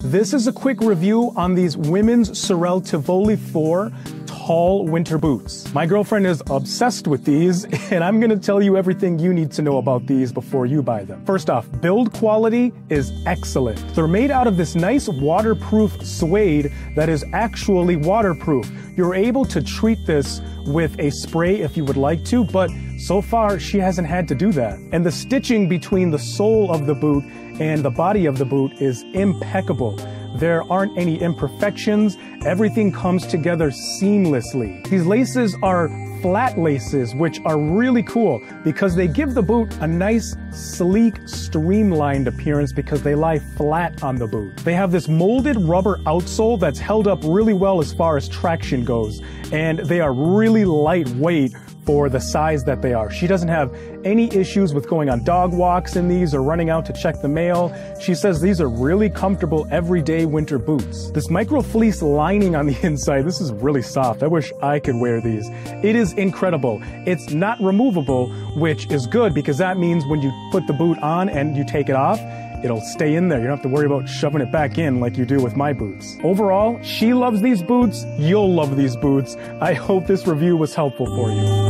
This is a quick review on these women's Sorel Tivoli 4 tall winter boots. My girlfriend is obsessed with these, and I'm gonna tell you everything you need to know about these before you buy them. First off, build quality is excellent. They're made out of this nice waterproof suede that is actually waterproof. You're able to treat this with a spray if you would like to, but so far she hasn't had to do that. And the stitching between the sole of the boot and the body of the boot is impeccable. There aren't any imperfections. Everything comes together seamlessly. These laces are flat laces, which are really cool because they give the boot a nice, sleek, streamlined appearance because they lie flat on the boot. They have this molded rubber outsole that's held up really well as far as traction goes, and they are really lightweight for the size that they are. She doesn't have any issues with going on dog walks in these or running out to check the mail. She says these are really comfortable everyday winter boots. This micro fleece lining on the inside, this is really soft. I wish I could wear these. It is incredible. It's not removable, which is good because that means when you put the boot on and you take it off, it'll stay in there. You don't have to worry about shoving it back in like you do with my boots. Overall, she loves these boots. You'll love these boots. I hope this review was helpful for you.